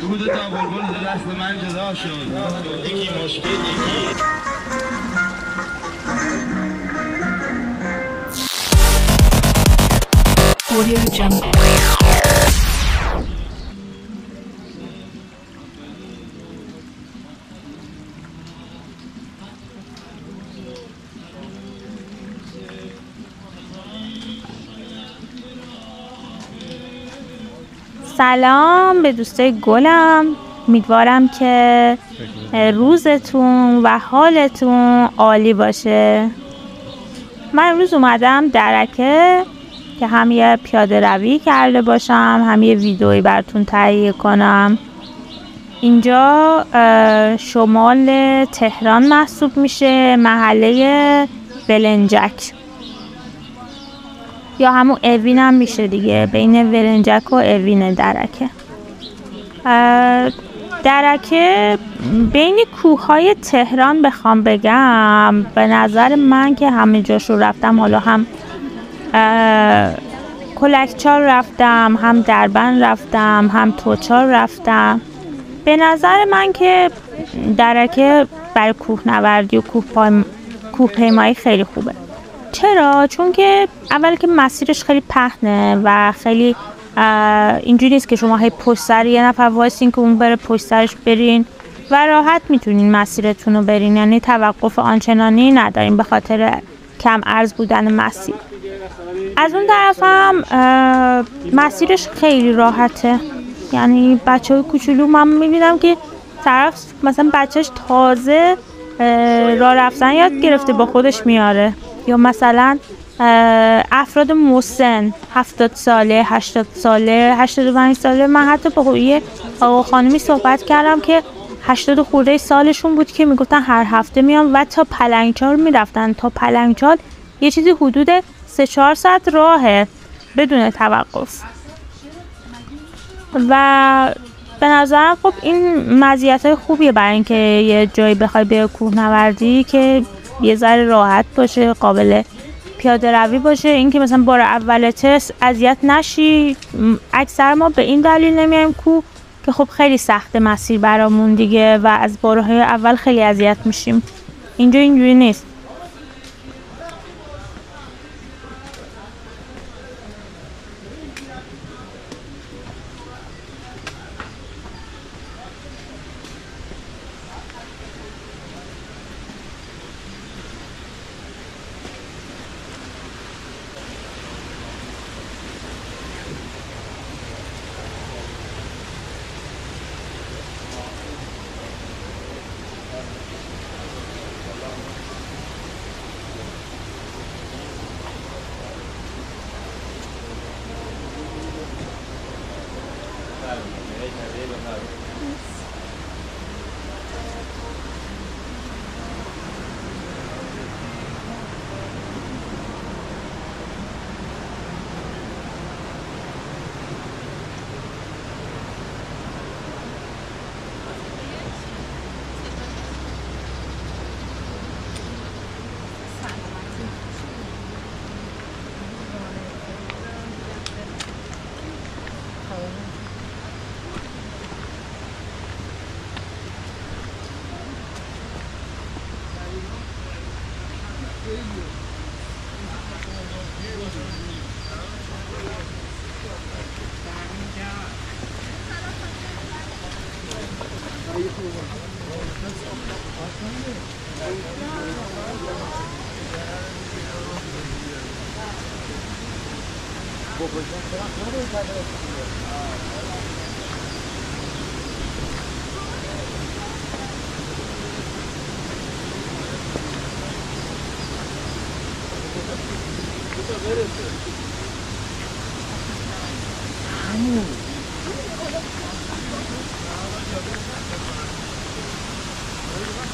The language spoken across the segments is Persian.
دود تا بلبل دست من جدا شد یکی مشکل یکی Audio Jungle. سلام به دوستای گلم. امیدوارم که روزتون و حالتون عالی باشه. من امروز اومدم درکه که هم یه پیاده روی کرده باشم هم یه ویدئویی براتون تهیه کنم. اینجا شمال تهران محسوب میشه محله بلنجک. یا همون اوین هم میشه دیگه بین ولنجک و اوین درکه. درکه بین کوههای تهران بخوام بگم به نظر من که همه جاش رو رفتم حالا هم اه، کلکچال رفتم هم دربن رفتم هم توچال رفتم. به نظر من که درکه برای کوهنوردی و کوه پایم- کوهپیمایی خیلی خوبه. چرا؟ چون که اول که مسیرش خیلی پهنه و خیلی اینجوری نیست که شما هی پشت سر یه نفر وایسین که اون بره پشت سرش برین و راحت می‌تونین مسیرتون رو برین. یعنی توقف آنچنانی ندارین به خاطر کم ارز بودن مسیر. از اون طرف هم مسیرش خیلی راحته. یعنی بچه های کوچولو من می‌بینم که طرف مثلا بچهش تازه راه رفتن یاد گرفته با خودش میاره. یا مثلا افراد مسن هفتاد ساله هشتاد ساله هشتاد و پنج ساله من حتی با یه آقا خانمی صحبت کردم که هشتاد خورده سالشون بود که می‌گفتن هر هفته میان و تا پلنگچال می‌رفتن. تا پلنگچال یه چیزی حدود سه چهار ساعت راهه بدون توقف. و به نظرم خب این مزیت های خوبیه برای اینکه یه جایی بخوای به کوهنوردی که یه ذره راحت باشه قابل پیاده روی باشه. اینکه مثلا بار اول تست اذیت نشی اکثر ما به این دلیل نمیایم کوه که خب خیلی سخت مسیر برامون دیگه و از بارهای اول خیلی اذیت میشیم. اینجا اینجوری نیست.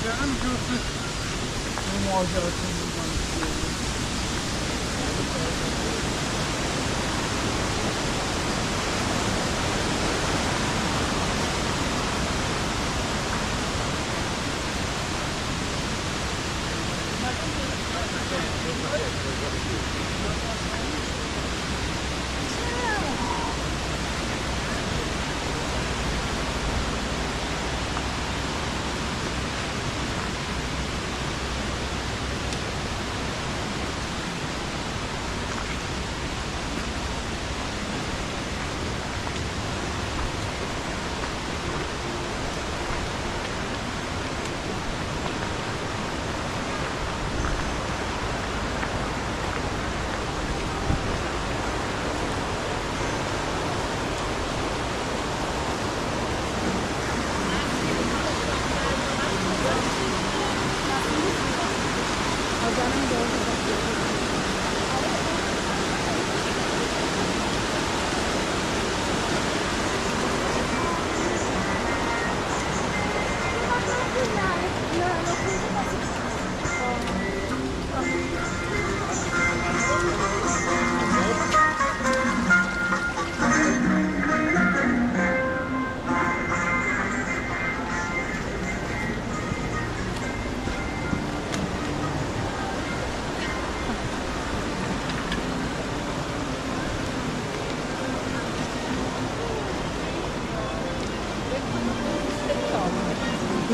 Canım görsün. Bu muhacaratın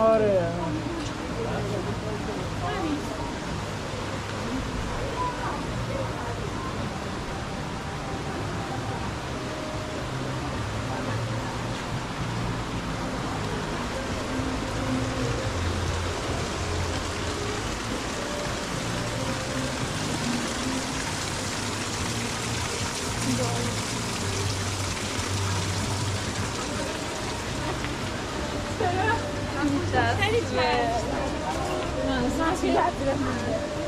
Hare دیگه یا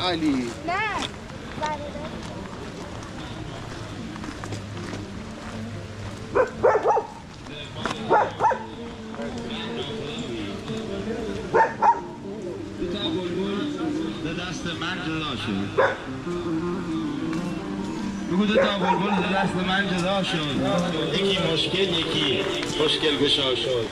علی. نه. دست من جدا شد. بگو دو تا بلبل به دست من جدا شد. یکی مشکل یکی مشکل گشا شد.